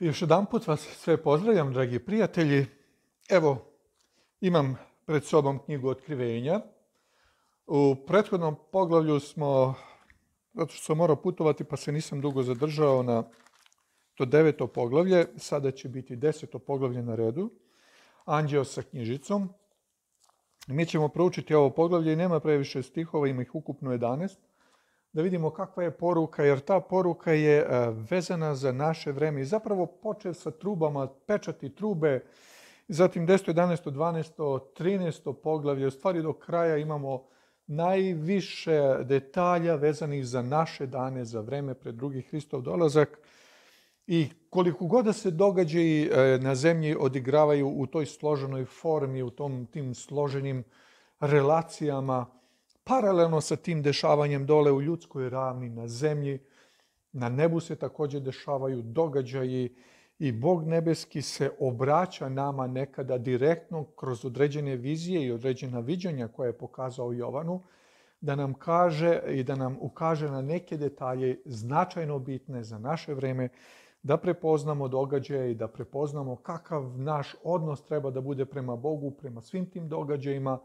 još jedan put vas sve pozdravljam, dragi prijatelji. Evo, imam pred sobom knjigu otkrivenja. U prethodnom poglavlju smo, zato što sam morao putovati pa se nisam dugo zadržao na to deveto poglavlje, sada će biti deseto poglavlje na redu, anđeo sa knjižicom. Mi ćemo proučiti ovo poglavlje i nema previše stihova, ima ih ukupno 11 da vidimo kakva je poruka, jer ta poruka je e, vezana za naše vreme. I zapravo počeo sa trubama, pečati trube, zatim 10. 11. 12. 13. poglavlje, u stvari do kraja imamo najviše detalja vezanih za naše dane, za vreme pred drugi Hristov dolazak. I koliko god da se događaji e, na zemlji odigravaju u toj složenoj formi, u tom, tim složenim relacijama, paralelno sa tim dešavanjem dole u ljudskoj ravni na zemlji, na nebu se također dešavaju događaji i Bog nebeski se obraća nama nekada direktno kroz određene vizije i određena viđanja koje je pokazao Jovanu, da nam kaže i da nam ukaže na neke detalje značajno bitne za naše vreme, da prepoznamo događaje i da prepoznamo kakav naš odnos treba da bude prema Bogu, prema svim tim događajima,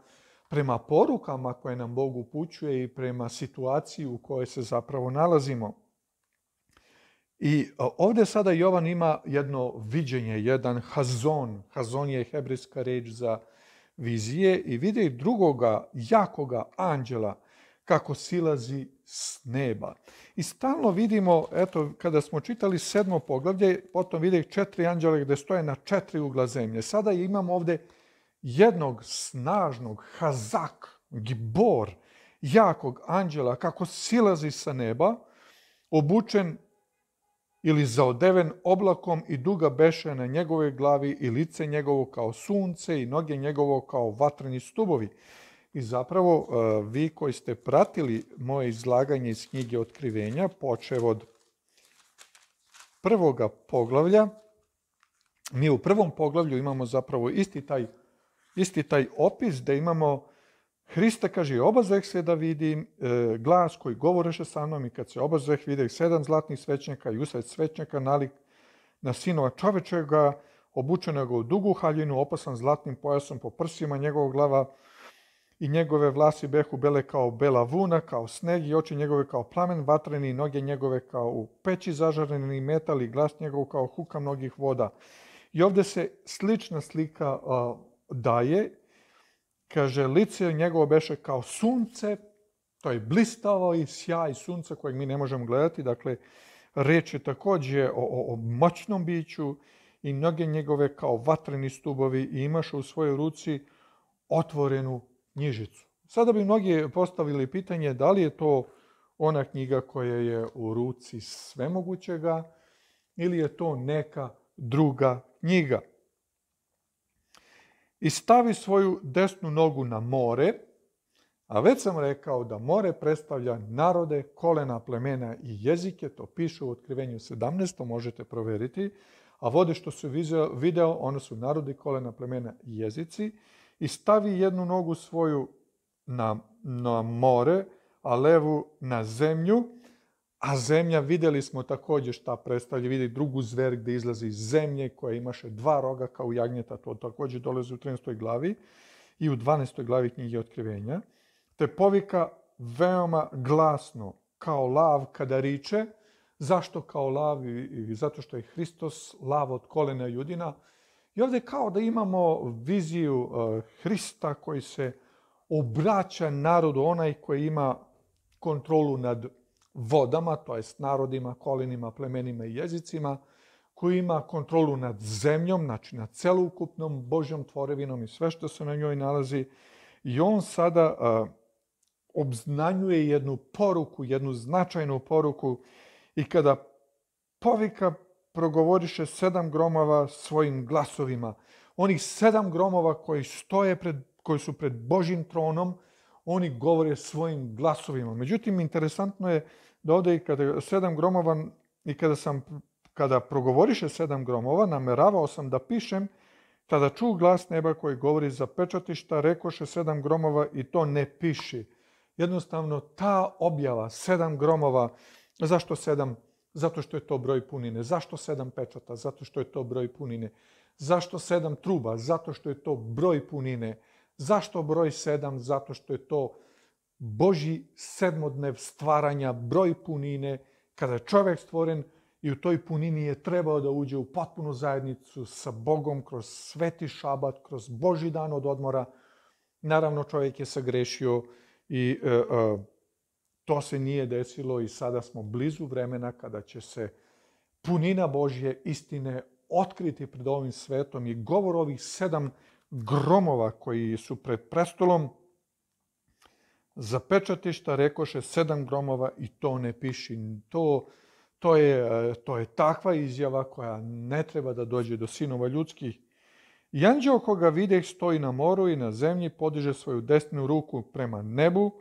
prema porukama koje nam Bog upućuje i prema situaciji u kojoj se zapravo nalazimo. I ovdje sada Jovan ima jedno viđenje, jedan hazon. Hazon je hebrijska reč za vizije i vidi drugoga jakoga anđela kako silazi s neba. I stalno vidimo, eto, kada smo čitali sedmo poglavlje, potom vidi četiri anđela gdje stoje na četiri ugla zemlje. Sada imamo ovdje jednog snažnog, hazak, gibor, jakog anđela, kako silazi sa neba, obučen ili zaodeven oblakom i duga beše na njegove glavi i lice njegovo kao sunce i noge njegovo kao vatreni stubovi. I zapravo e, vi koji ste pratili moje izlaganje iz knjige Otkrivenja, počev od prvoga poglavlja, mi u prvom poglavlju imamo zapravo isti taj isti taj opis da imamo Hrista kaže, obazreh se da vidim e, glas koji govoreše sa mnom i kad se obazreh vide sedam zlatnih svećnjaka i usred svećnjaka nalik na sinova čovečega, obučenog u dugu haljinu, opasan zlatnim pojasom po prsima njegovog glava i njegove vlasi behu bele kao bela vuna, kao sneg i oči njegove kao plamen vatreni i noge njegove kao u peći zažareni metal i glas njegov kao huka mnogih voda. I ovdje se slična slika daje, kaže, lice njegovo beše kao sunce, to je blistavo i sjaj sunca kojeg mi ne možemo gledati, dakle, reč je također o, o, moćnom biću i noge njegove kao vatreni stubovi i imaš u svojoj ruci otvorenu knjižicu. Sada bi mnogi postavili pitanje da li je to ona knjiga koja je u ruci svemogućega ili je to neka druga knjiga i stavi svoju desnu nogu na more, a već sam rekao da more predstavlja narode, kolena, plemena i jezike, to piše u otkrivenju 17. možete proveriti, a vode što su video, one su narodi, kolena, plemena i jezici, i stavi jednu nogu svoju na, na more, a levu na zemlju, a zemlja, vidjeli smo također šta predstavlja, vidi drugu zver gdje izlazi iz zemlje koja imaše dva roga kao jagnjeta, to također dolazi u 13. glavi i u 12. glavi knjige otkrivenja, te povika veoma glasno kao lav kada riče, zašto kao lav? I, zato što je Hristos lav od kolena judina. I ovdje kao da imamo viziju e, Hrista koji se obraća narodu, onaj koji ima kontrolu nad vodama, to jest narodima, kolinima, plemenima i jezicima, koji ima kontrolu nad zemljom, znači nad celokupnom Božjom tvorevinom i sve što se na njoj nalazi. I on sada obznanjuje jednu poruku, jednu značajnu poruku i kada povika progovoriše sedam gromova svojim glasovima, onih sedam gromova koji stoje pred, koji su pred Božjim tronom, oni govore svojim glasovima. Međutim, interesantno je da ovdje i kada sedam gromova i kada sam kada progovoriše sedam gromova, nameravao sam da pišem, tada ču glas neba koji govori za pečatišta, rekoše sedam gromova i to ne piši. Jednostavno ta objava, sedam gromova, zašto sedam Zato što je to broj punine. Zašto sedam pečata? Zato što je to broj punine. Zašto sedam truba? Zato što je to broj punine. Zašto broj sedam? Zato što je to Boži sedmodnev stvaranja, broj punine, kada je čovjek stvoren i u toj punini je trebao da uđe u potpunu zajednicu sa Bogom kroz sveti šabat, kroz Boži dan od odmora. Naravno čovjek je sagrešio i e, e, to se nije desilo i sada smo blizu vremena kada će se punina Božje istine otkriti pred ovim svetom i govor ovih sedam gromova koji su pred prestolom zapečatišta rekoše sedam gromova i to ne piši. To, to, je, to je takva izjava koja ne treba da dođe do sinova ljudskih. I anđeo koga videh stoji na moru i na zemlji, podiže svoju desnu ruku prema nebu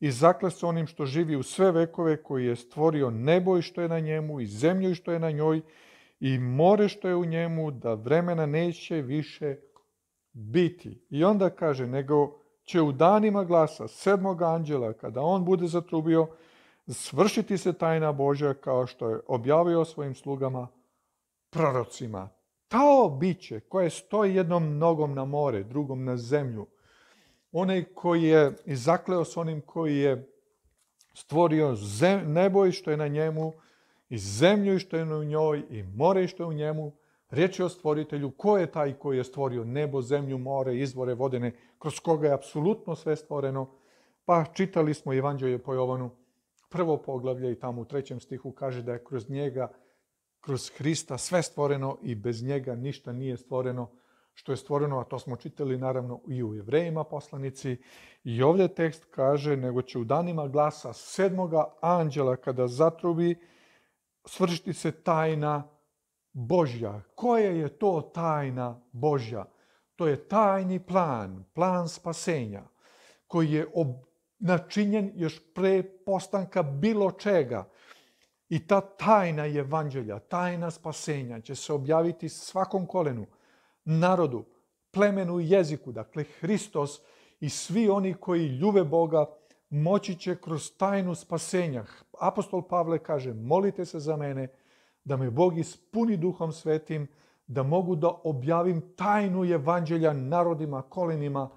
i zakle se onim što živi u sve vekove koji je stvorio nebo i što je na njemu i zemlju i što je na njoj i more što je u njemu, da vremena neće više biti. I onda kaže, nego će u danima glasa sedmog anđela, kada on bude zatrubio, svršiti se tajna Božja kao što je objavio svojim slugama prorocima. Tao biće koje stoji jednom nogom na more, drugom na zemlju, onaj koji je zakleo s onim koji je stvorio nebo i što je na njemu, i zemlju i što je u njoj, i more i što je u njemu, Riječ je o stvoritelju, ko je taj koji je stvorio nebo, zemlju, more, izvore, vodene, kroz koga je apsolutno sve stvoreno. Pa čitali smo Evanđelje po Jovanu, prvo poglavlje i tamo u trećem stihu kaže da je kroz njega, kroz Hrista sve stvoreno i bez njega ništa nije stvoreno što je stvoreno, a to smo čitali naravno i u Jevrejima poslanici. I ovdje tekst kaže, nego će u danima glasa sedmoga anđela kada zatrubi svršiti se tajna Božja. Koja je to tajna Božja? To je tajni plan, plan spasenja, koji je načinjen još pre postanka bilo čega. I ta tajna evanđelja, tajna spasenja će se objaviti svakom kolenu, narodu, plemenu i jeziku. Dakle, Hristos i svi oni koji ljube Boga moći će kroz tajnu spasenja. Apostol Pavle kaže, molite se za mene, da me Bog ispuni duhom svetim, da mogu da objavim tajnu evanđelja narodima, kolenima,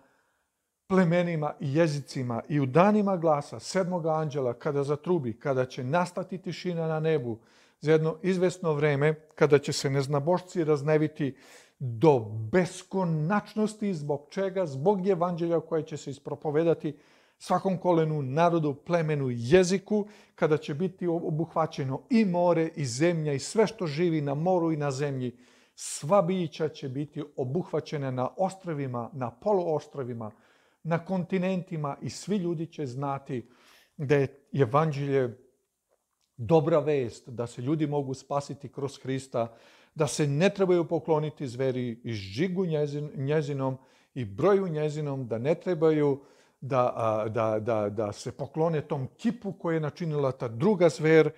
plemenima i jezicima. I u danima glasa sedmog anđela kada zatrubi, kada će nastati tišina na nebu za jedno izvesno vreme, kada će se neznabošci razneviti do beskonačnosti zbog čega, zbog evanđelja koje će se ispropovedati svakom kolenu, narodu, plemenu, jeziku, kada će biti obuhvaćeno i more i zemlja i sve što živi na moru i na zemlji, sva bića će biti obuhvaćene na ostrovima, na poluostrovima, na kontinentima i svi ljudi će znati da je evanđelje dobra vest, da se ljudi mogu spasiti kroz Hrista, da se ne trebaju pokloniti zveri i žigu njezinom i broju njezinom, da ne trebaju da, da, da, da se poklone tom kipu koje je načinila ta druga zver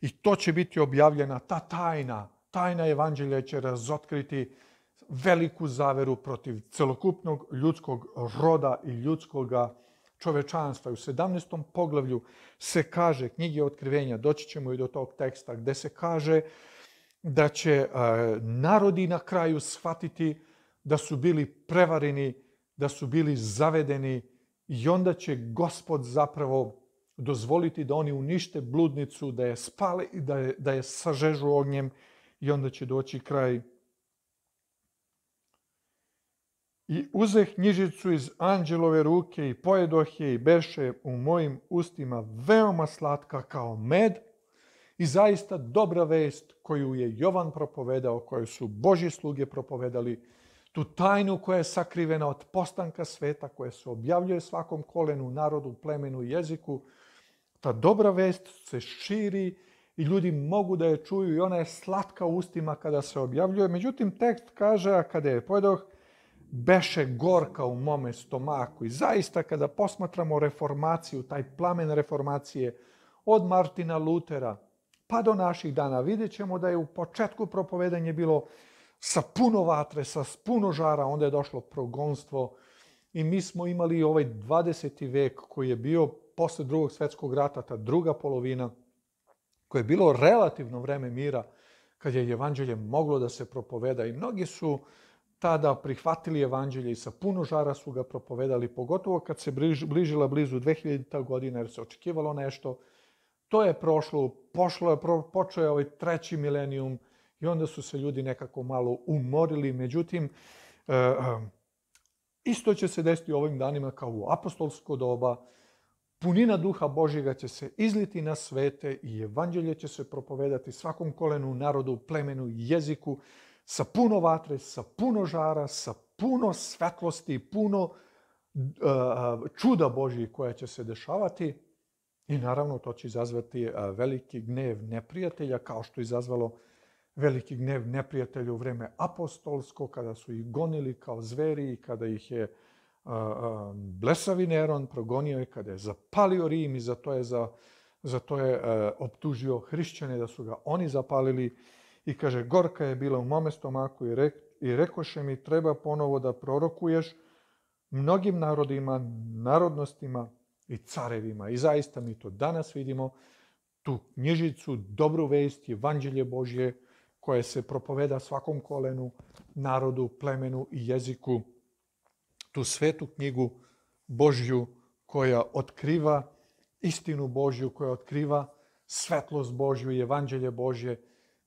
i to će biti objavljena, ta tajna, tajna evanđelja će razotkriti veliku zaveru protiv celokupnog ljudskog roda i ljudskog čovečanstva. U 17. poglavlju se kaže, knjige otkrivenja, doći ćemo i do tog teksta, gde se kaže da će narodi na kraju shvatiti da su bili prevareni, da su bili zavedeni, i onda će gospod zapravo dozvoliti da oni unište bludnicu, da je spale i da je, da je sažežu ognjem i onda će doći kraj. I uzeh knjižicu iz anđelove ruke i pojedoh je i beše u mojim ustima veoma slatka kao med i zaista dobra vest koju je Jovan propovedao, koju su Boži sluge propovedali, tu tajnu koja je sakrivena od postanka sveta, koja se objavljuje svakom kolenu, narodu, plemenu, jeziku. Ta dobra vest se širi i ljudi mogu da je čuju i ona je slatka u ustima kada se objavljuje. Međutim, tekst kaže, a kada je pojedoh, beše gorka u mome stomaku. I zaista kada posmatramo reformaciju, taj plamen reformacije od Martina Lutera pa do naših dana, vidjet ćemo da je u početku propovedanje bilo sa puno vatre, sa puno žara, onda je došlo progonstvo i mi smo imali ovaj 20. vek koji je bio posle drugog svetskog rata, ta druga polovina, koje je bilo relativno vreme mira, kad je evanđelje moglo da se propoveda i mnogi su tada prihvatili evanđelje i sa puno žara su ga propovedali, pogotovo kad se bližila blizu 2000. godina jer se očekivalo nešto. To je prošlo, pošlo je, počeo je ovaj treći milenijum i onda su se ljudi nekako malo umorili. Međutim, e, e, isto će se desiti ovim danima kao u apostolsko doba. Punina duha Božjega će se izliti na svete i evanđelje će se propovedati svakom kolenu, narodu, plemenu, jeziku sa puno vatre, sa puno žara, sa puno svetlosti, puno uh, čuda Božji koja će se dešavati i naravno to će izazvati veliki gnev neprijatelja kao što je izazvalo veliki gnev neprijatelja u vreme apostolsko kada su ih gonili kao zveri i kada ih je blesavi Neron progonio i kada je zapalio Rim i za to je, za, to je optužio hrišćane da su ga oni zapalili i kaže, gorka je bila u mome stomaku i, i rekoše mi, treba ponovo da prorokuješ mnogim narodima, narodnostima i carevima. I zaista mi to danas vidimo, tu knjižicu, dobru vest, evanđelje Božje, koje se propoveda svakom kolenu, narodu, plemenu i jeziku, tu svetu knjigu Božju koja otkriva istinu Božju, koja otkriva svetlost Božju i evanđelje Božje,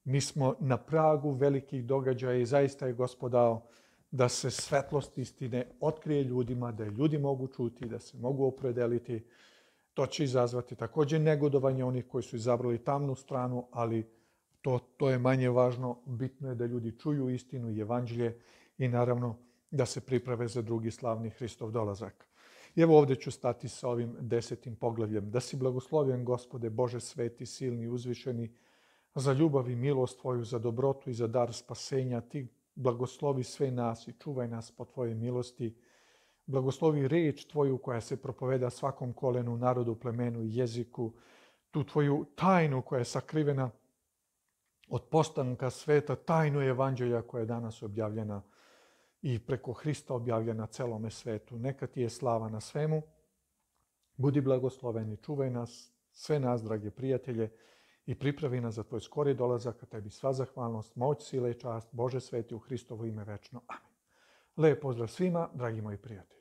mi smo na pragu velikih događaja i zaista je Gospod dao da se svetlost istine otkrije ljudima, da je ljudi mogu čuti, da se mogu opredeliti. To će izazvati također negodovanje onih koji su izabrali tamnu stranu, ali to, to je manje važno. Bitno je da ljudi čuju istinu i evanđelje i naravno da se priprave za drugi slavni Hristov dolazak. I evo ovdje ću stati sa ovim desetim poglavljem. Da si blagoslovljen, gospode, Bože sveti, silni, uzvišeni, za ljubav i milost Tvoju, za dobrotu i za dar spasenja. Ti blagoslovi sve nas i čuvaj nas po Tvojoj milosti. Blagoslovi reč Tvoju koja se propoveda svakom kolenu, narodu, plemenu i jeziku. Tu Tvoju tajnu koja je sakrivena od postanka sveta, tajnu evanđelja koja je danas objavljena i preko Hrista objavljena celome svetu. Neka Ti je slava na svemu. Budi blagosloveni, čuvaj nas, sve nas, drage prijatelje, i pripravi nas za tvoj skori dolazak, a tebi sva zahvalnost, moć, sile i čast, Bože sveti u Hristovo ime večno. Amen. Lijep pozdrav svima, dragi moji prijatelji.